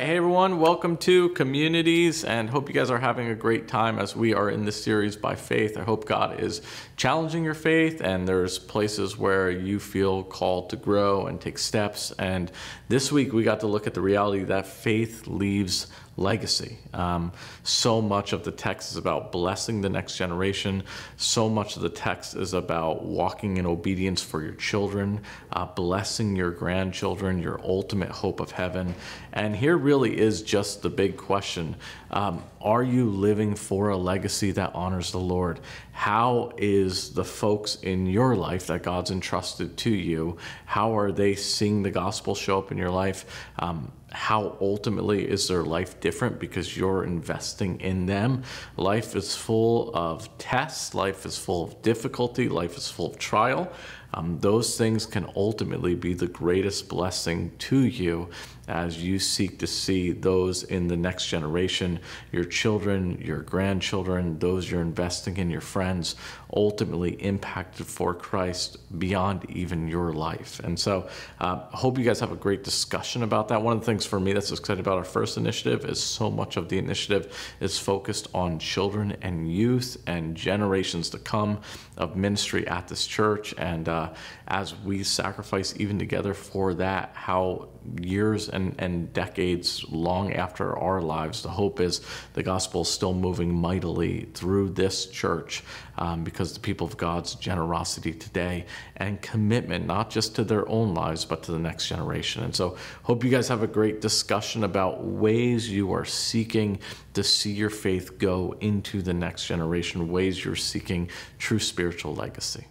everyone. Welcome to Communities and hope you guys are having a great time as we are in this series by faith. I hope God is challenging your faith and there's places where you feel called to grow and take steps. And this week we got to look at the reality that faith leaves legacy. Um, so much of the text is about blessing the next generation. So much of the text is about walking in obedience for your children, uh, blessing your grandchildren, your ultimate hope of heaven. And here really is just the big question um, Are you living for a legacy that honors the Lord? How is the folks in your life that God's entrusted to you, how are they seeing the gospel show up in your life? Um, how ultimately is their life different because you're investing in them? Life is full of tests, life is full of difficulty, life is full of trial. Um, those things can ultimately be the greatest blessing to you as you seek to see those in the next generation, your children, your grandchildren, those you're investing in, your friends, ultimately impacted for Christ beyond even your life. And so I uh, hope you guys have a great discussion about that. One of the things for me that's exciting about our first initiative is so much of the initiative is focused on children and youth and generations to come of ministry at this church. And uh, as we sacrifice even together for that, how years and, and decades long after our lives, the hope is the gospel is still moving mightily through this church um, because the people of God's generosity today and commitment, not just to their own lives, but to the next generation. And so, hope you guys have a great discussion about ways you are seeking to see your faith go into the next generation, ways you're seeking true spiritual legacy.